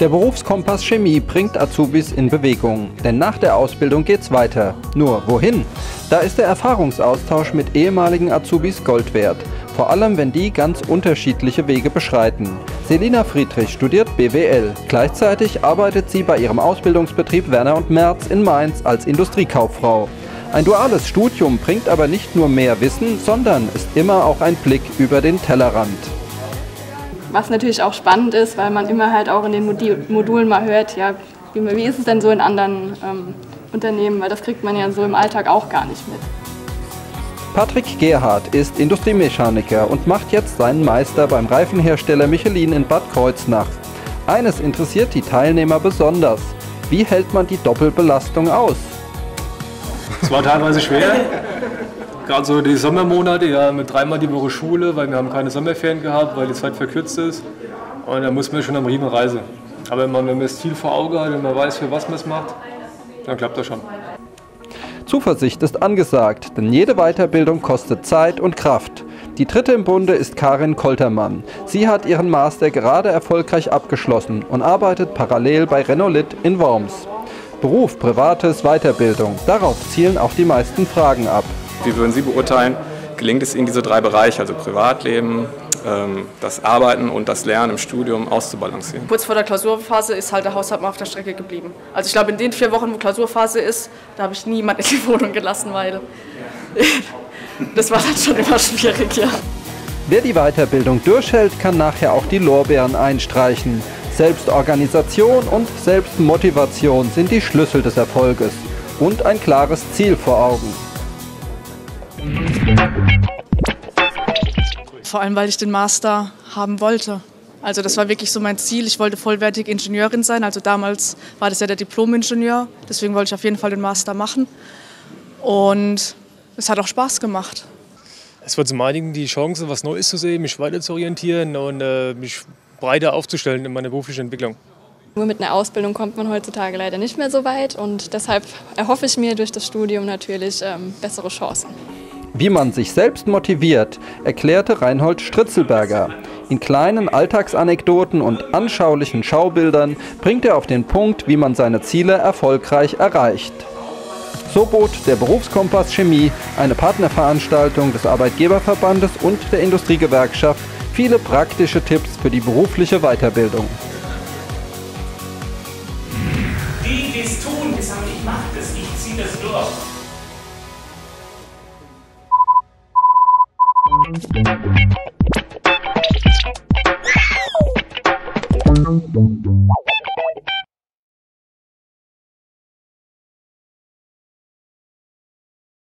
Der Berufskompass Chemie bringt Azubis in Bewegung, denn nach der Ausbildung geht's weiter. Nur wohin? Da ist der Erfahrungsaustausch mit ehemaligen Azubis Gold wert, vor allem wenn die ganz unterschiedliche Wege beschreiten. Selina Friedrich studiert BWL. Gleichzeitig arbeitet sie bei ihrem Ausbildungsbetrieb Werner und Merz in Mainz als Industriekauffrau. Ein duales Studium bringt aber nicht nur mehr Wissen, sondern ist immer auch ein Blick über den Tellerrand. Was natürlich auch spannend ist, weil man immer halt auch in den Modulen mal hört, ja, wie, ist es denn so in anderen ähm, Unternehmen, weil das kriegt man ja so im Alltag auch gar nicht mit. Patrick Gerhardt ist Industriemechaniker und macht jetzt seinen Meister beim Reifenhersteller Michelin in Bad Kreuznach. Eines interessiert die Teilnehmer besonders. Wie hält man die Doppelbelastung aus? Es war teilweise schwer, Gerade so die Sommermonate, ja, mit dreimal die Woche Schule, weil wir haben keine Sommerferien gehabt, weil die Zeit verkürzt ist. Und da muss man schon am Riemen reisen. Aber wenn man, wenn man das Ziel vor Augen hat und man weiß, für was man es macht, dann klappt das schon. Zuversicht ist angesagt, denn jede Weiterbildung kostet Zeit und Kraft. Die dritte im Bunde ist Karin Koltermann. Sie hat ihren Master gerade erfolgreich abgeschlossen und arbeitet parallel bei Renolit in Worms. Beruf, Privates, Weiterbildung. Darauf zielen auch die meisten Fragen ab. Wie würden Sie beurteilen, gelingt es Ihnen, diese drei Bereiche, also Privatleben, ähm, das Arbeiten und das Lernen im Studium auszubalancieren? Kurz vor der Klausurphase ist halt der Haushalt mal auf der Strecke geblieben. Also ich glaube, in den vier Wochen, wo Klausurphase ist, da habe ich niemand in die Wohnung gelassen, weil das war dann schon immer schwierig, ja. Wer die Weiterbildung durchhält, kann nachher auch die Lorbeeren einstreichen. Selbstorganisation und Selbstmotivation sind die Schlüssel des Erfolges und ein klares Ziel vor Augen. Vor allem, weil ich den Master haben wollte. Also das war wirklich so mein Ziel. Ich wollte vollwertige Ingenieurin sein. Also damals war das ja der Diplom-Ingenieur. Deswegen wollte ich auf jeden Fall den Master machen. Und es hat auch Spaß gemacht. Es war zum einen die Chance, was Neues zu sehen, mich weiter zu orientieren und äh, mich breiter aufzustellen in meiner beruflichen Entwicklung. Nur mit einer Ausbildung kommt man heutzutage leider nicht mehr so weit und deshalb erhoffe ich mir durch das Studium natürlich ähm, bessere Chancen. Wie man sich selbst motiviert, erklärte Reinhold Stritzelberger. In kleinen Alltagsanekdoten und anschaulichen Schaubildern bringt er auf den Punkt, wie man seine Ziele erfolgreich erreicht. So bot der Berufskompass Chemie, eine Partnerveranstaltung des Arbeitgeberverbandes und der Industriegewerkschaft, viele praktische Tipps für die berufliche Weiterbildung. Die, die es tun, die sagen, ich mache das, ich ziehe das durch.